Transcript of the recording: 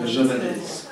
de Genèse.